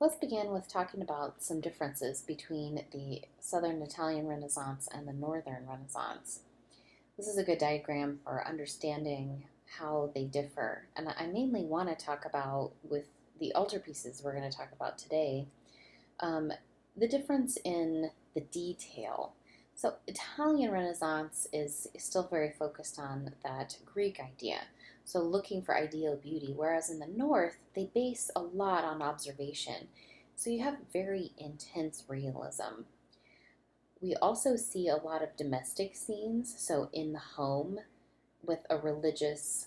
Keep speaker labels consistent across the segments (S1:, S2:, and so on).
S1: Let's begin with talking about some differences between the Southern Italian Renaissance and the Northern Renaissance. This is a good diagram for understanding how they differ. And I mainly want to talk about, with the altarpieces we're going to talk about today, um, the difference in the detail. So, Italian Renaissance is, is still very focused on that Greek idea. So, looking for ideal beauty, whereas in the North, they base a lot on observation. So, you have very intense realism. We also see a lot of domestic scenes, so in the home with a religious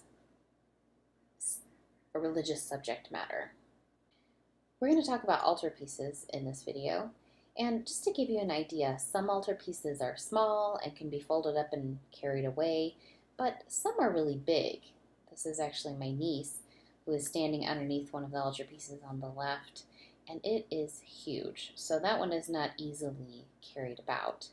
S1: a religious subject matter. We're going to talk about altarpieces in this video. And just to give you an idea, some altarpieces are small and can be folded up and carried away, but some are really big. This is actually my niece who is standing underneath one of the altarpieces on the left, and it is huge. So that one is not easily carried about.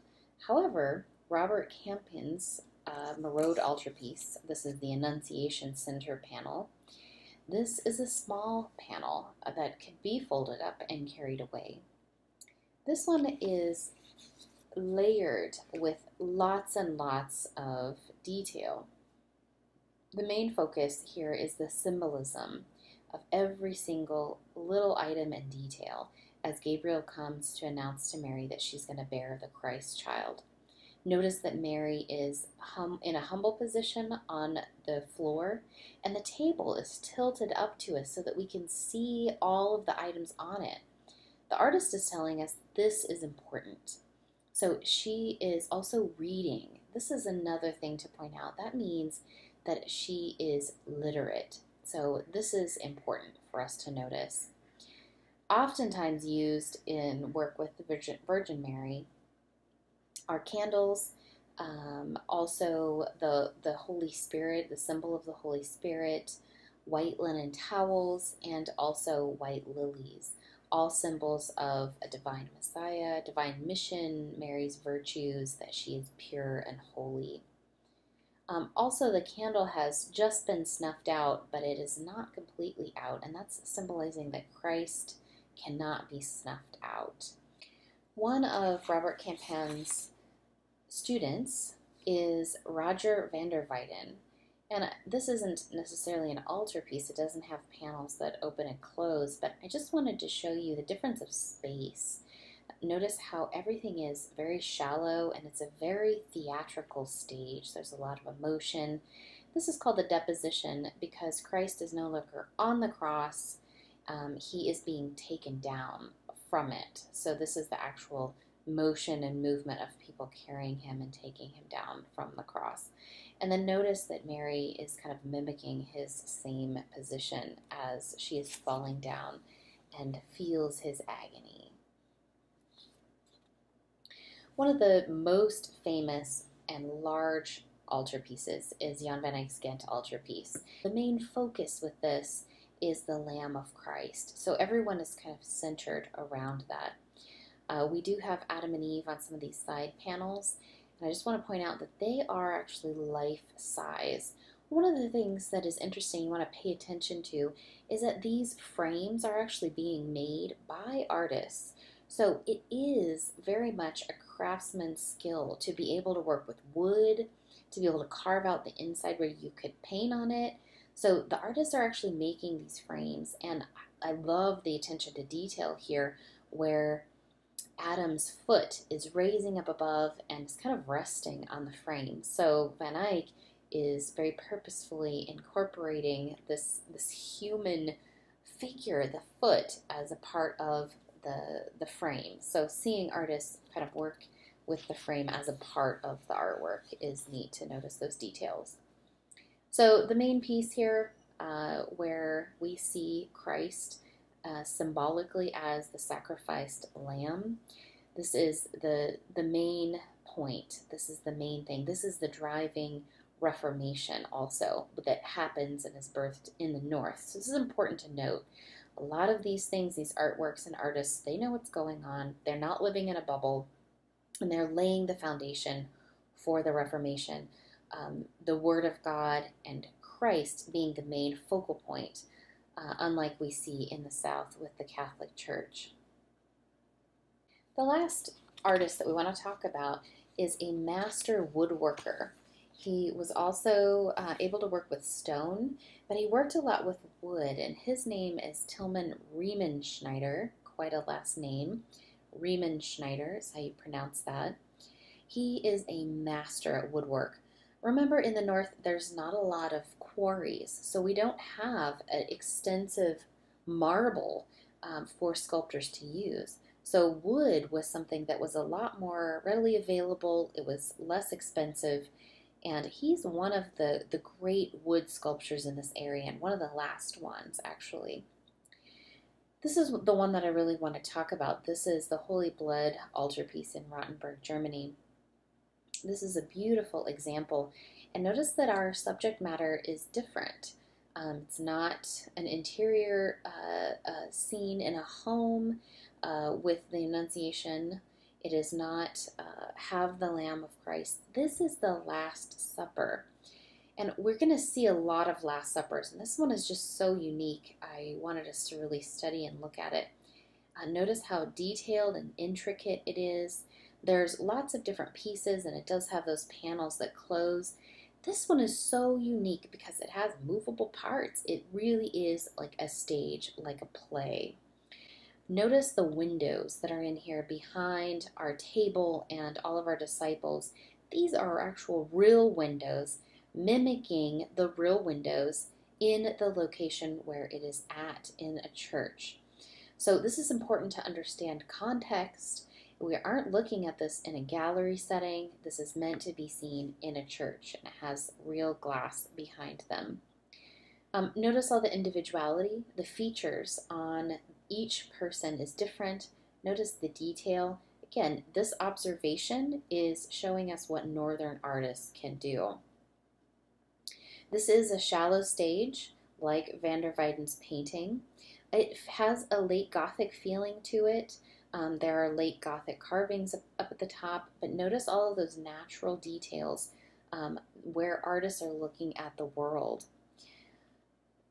S1: However, Robert Campin's uh, Mérode altarpiece, this is the Annunciation Center panel, this is a small panel that can be folded up and carried away. This one is layered with lots and lots of detail. The main focus here is the symbolism of every single little item and detail as Gabriel comes to announce to Mary that she's going to bear the Christ child. Notice that Mary is hum in a humble position on the floor, and the table is tilted up to us so that we can see all of the items on it. The artist is telling us this is important. So she is also reading. This is another thing to point out. That means that she is literate. So this is important for us to notice. Oftentimes used in work with the Virgin, Virgin Mary are candles, um, also the, the Holy Spirit, the symbol of the Holy Spirit, white linen towels, and also white lilies, all symbols of a divine Messiah, divine mission, Mary's virtues, that she is pure and holy. Um, also, the candle has just been snuffed out, but it is not completely out, and that's symbolizing that Christ cannot be snuffed out. One of Robert Campin's students is Roger van der Weyden. And this isn't necessarily an altarpiece, it doesn't have panels that open and close, but I just wanted to show you the difference of space. Notice how everything is very shallow and it's a very theatrical stage. There's a lot of emotion. This is called the deposition because Christ is no longer on the cross, um, he is being taken down from it. So, this is the actual motion and movement of people carrying him and taking him down from the cross. And then notice that Mary is kind of mimicking his same position as she is falling down and feels his agony. One of the most famous and large altarpieces is Jan van Eyck's Ghent altarpiece. The main focus with this is the Lamb of Christ. So everyone is kind of centered around that. Uh, we do have Adam and Eve on some of these side panels, and I just want to point out that they are actually life size. One of the things that is interesting you want to pay attention to is that these frames are actually being made by artists. So it is very much a craftsman's skill to be able to work with wood, to be able to carve out the inside where you could paint on it. So the artists are actually making these frames, and I love the attention to detail here where Adam's foot is raising up above and is kind of resting on the frame. So Van Eyck is very purposefully incorporating this this human figure, the foot, as a part of the the frame. So seeing artists kind of work with the frame as a part of the artwork is neat to notice those details. So the main piece here, uh, where we see Christ uh, symbolically as the sacrificed lamb. This is the the main point. This is the main thing. This is the driving reformation also that happens and is birthed in the north. So this is important to note. A lot of these things, these artworks and artists, they know what's going on. They're not living in a bubble, and they're laying the foundation for the Reformation. Um, the Word of God and Christ being the main focal point uh, unlike we see in the South with the Catholic Church. The last artist that we want to talk about is a master woodworker. He was also uh, able to work with stone, but he worked a lot with wood, and his name is Tillman Tilman Schneider, quite a last name. Riemenschneider is how you pronounce that. He is a master at woodwork. Remember, in the north, there's not a lot of quarries, so we don't have an extensive marble um, for sculptors to use. So, wood was something that was a lot more readily available, it was less expensive, and he's one of the, the great wood sculptures in this area, and one of the last ones, actually. This is the one that I really want to talk about. This is the Holy Blood altarpiece in Rothenburg, Germany. This is a beautiful example. And notice that our subject matter is different. Um, it's not an interior uh, uh, scene in a home uh, with the Annunciation. It is not uh, have the Lamb of Christ. This is the Last Supper. And we're going to see a lot of Last Suppers. And this one is just so unique. I wanted us to really study and look at it. Uh, notice how detailed and intricate it is. There's lots of different pieces and it does have those panels that close. This one is so unique because it has movable parts. It really is like a stage, like a play. Notice the windows that are in here behind our table and all of our disciples. These are actual real windows mimicking the real windows in the location where it is at in a church. So this is important to understand context we aren't looking at this in a gallery setting. This is meant to be seen in a church and it has real glass behind them. Um, notice all the individuality. The features on each person is different. Notice the detail. Again, this observation is showing us what Northern artists can do. This is a shallow stage, like Van der Weyden's painting. It has a late Gothic feeling to it. Um, there are late Gothic carvings up, up, at the top, but notice all of those natural details um, where artists are looking at the world.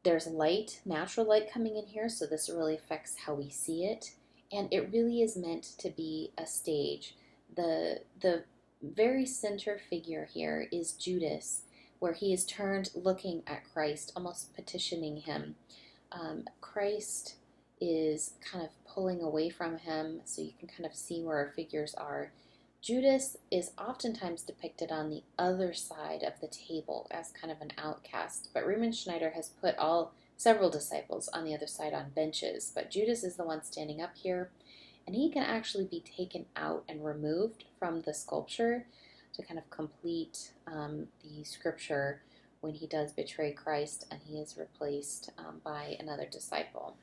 S1: There's light, natural light coming in here, so this really affects how we see it. And it really is meant to be a stage. The, the very center figure here is Judas, where he is turned looking at Christ, almost petitioning him. Um, Christ is kind of pulling away from him, so you can kind of see where our figures are. Judas is oftentimes depicted on the other side of the table as kind of an outcast, but Riemenschneider has put all several disciples on the other side on benches, but Judas is the one standing up here, and he can actually be taken out and removed from the sculpture to kind of complete um, the scripture when he does betray Christ and he is replaced um, by another disciple.